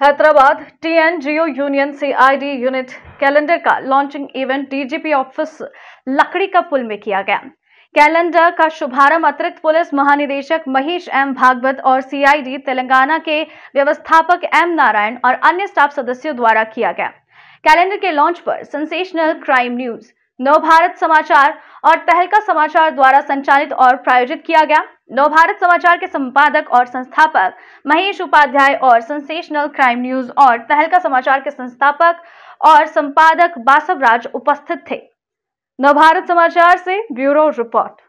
Hyderabad TNGO union से ID unit calendar का launching event DGP office लकड़ी का पुल में किया गया। कैलेंडर का शुभारंभ अतिरिक्त पुलिस महानिदेशक महेश एम भागवत और सीआईडी तेलंगाना के व्यवस्थापक एम नारायण और अन्य स्टाफ सदस्यों द्वारा किया गया। कैलेंडर के लॉन्च पर सेंसेशनल क्राइम न्यूज़, नव भारत समाचार और तहलका समाचार द्वारा संचालित और प्रायोजित किया गया। नवभारत समाचार के संपादक और संस्थापक महेश उपाध्याय और सेंसेशनल क्राइम न्यूज़ और तहलका समाचार के संस्थापक और संपादक बासव राज उपस्थित थे। नवभारत समाचार से ब्यूरो रिपोर्ट।